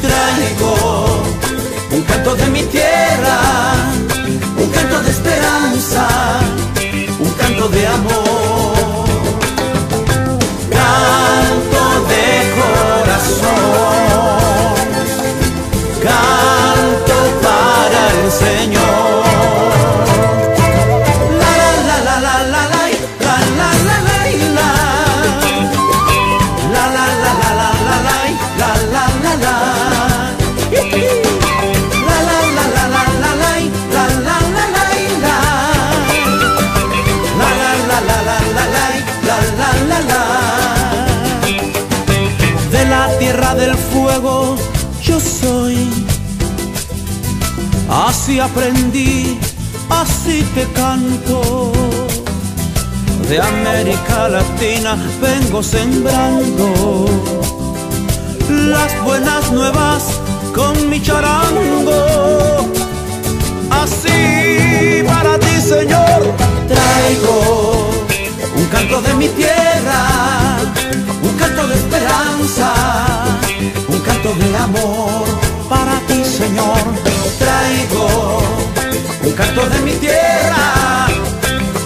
Traigo un canto de mi tierra, un canto de esperanza, un canto de amor. Fuego yo soy Así aprendí, así te canto. De América Latina vengo sembrando las buenas nuevas con mi charango. Canto de mi tierra,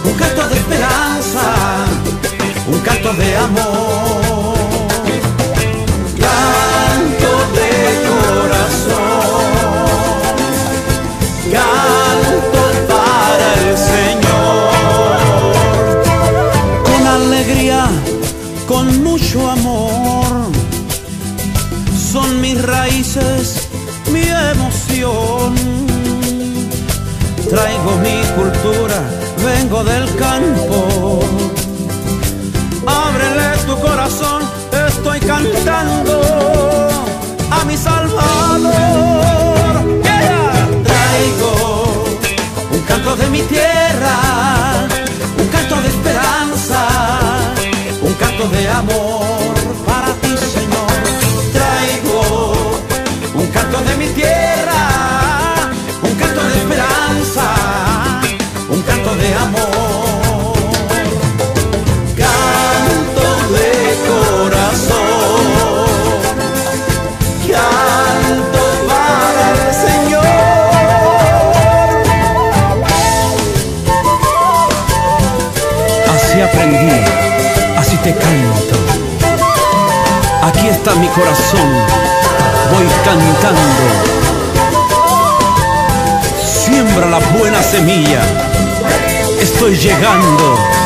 un canto de esperanza, un canto de amor. Canto de corazón, canto para el Señor. Con alegría, con mucho amor, son mis raíces, mi emoción. Traigo mi cultura, vengo del campo. Ábrele tu corazón, estoy cantando a mi Salvador. Yeah. Traigo un canto de mi tierra, un canto de esperanza, un canto de amor está mi corazón, voy cantando. Siembra la buena semilla, estoy llegando. Llegando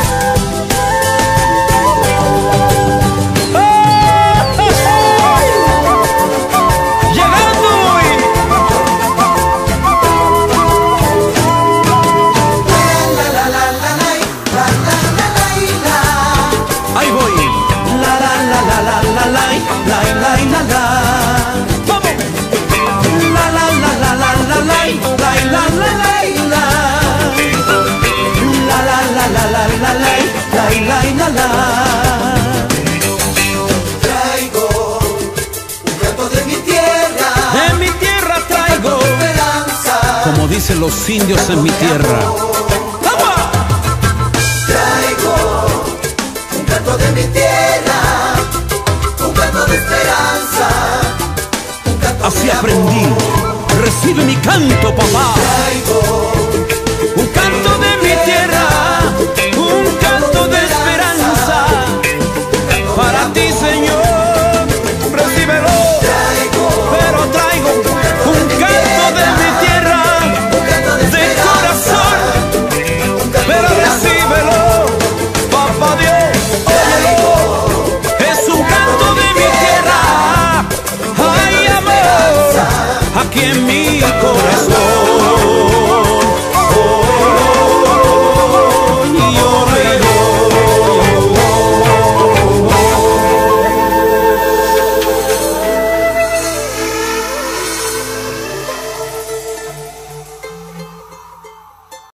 dicen los indios en mi tierra. Traigo un canto de mi tierra, un canto de esperanza. Un canto Así de aprendí. Recibe mi canto, papá. give me.